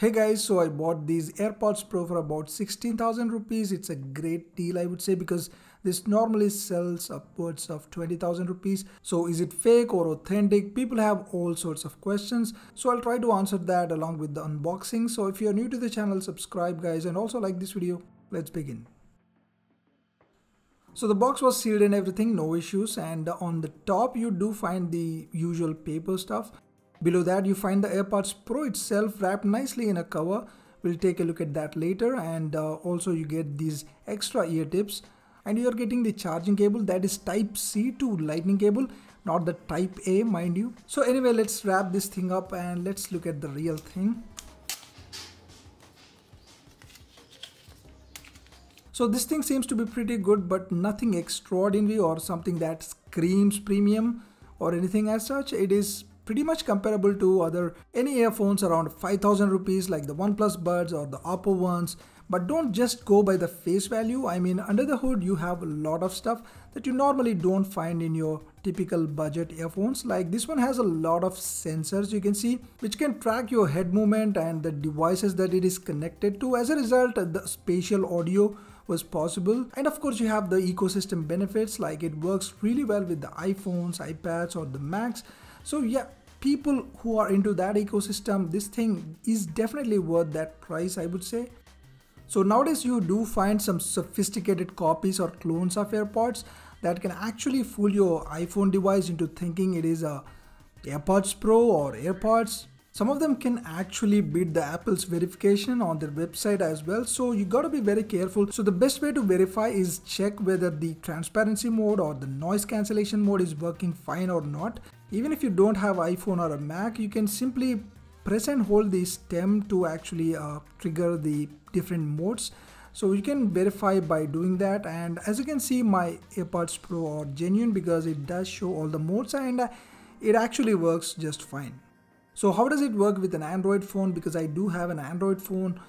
Hey guys, so I bought these AirPods Pro for about 16,000 rupees. It's a great deal I would say because this normally sells upwards of 20,000 rupees. So is it fake or authentic? People have all sorts of questions. So I'll try to answer that along with the unboxing. So if you're new to the channel, subscribe guys and also like this video. Let's begin. So the box was sealed and everything, no issues. And on the top, you do find the usual paper stuff. Below that you find the AirPods Pro itself wrapped nicely in a cover. We'll take a look at that later and uh, also you get these extra ear tips and you're getting the charging cable that is type C to lightning cable not the type A mind you. So anyway let's wrap this thing up and let's look at the real thing. So this thing seems to be pretty good but nothing extraordinary or something that screams premium or anything as such. It is pretty much comparable to other any earphones around 5000 rupees like the OnePlus Buds or the Oppo ones. But don't just go by the face value. I mean under the hood you have a lot of stuff that you normally don't find in your typical budget earphones. Like this one has a lot of sensors you can see which can track your head movement and the devices that it is connected to. As a result the spatial audio was possible. And of course you have the ecosystem benefits like it works really well with the iPhones iPads or the Macs. So yeah people who are into that ecosystem this thing is definitely worth that price i would say. So nowadays you do find some sophisticated copies or clones of airpods that can actually fool your iphone device into thinking it is a airpods pro or airpods some of them can actually beat the Apple's verification on their website as well. So you gotta be very careful. So the best way to verify is check whether the transparency mode or the noise cancellation mode is working fine or not. Even if you don't have iPhone or a Mac, you can simply press and hold the stem to actually uh, trigger the different modes. So you can verify by doing that and as you can see my AirPods Pro are genuine because it does show all the modes and uh, it actually works just fine. So how does it work with an Android phone? Because I do have an Android phone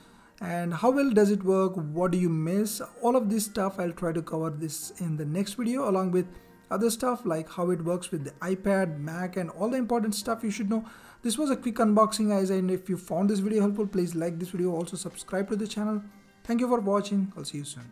and how well does it work? What do you miss? All of this stuff I'll try to cover this in the next video along with other stuff like how it works with the iPad, Mac and all the important stuff you should know. This was a quick unboxing guys and if you found this video helpful please like this video also subscribe to the channel. Thank you for watching. I'll see you soon.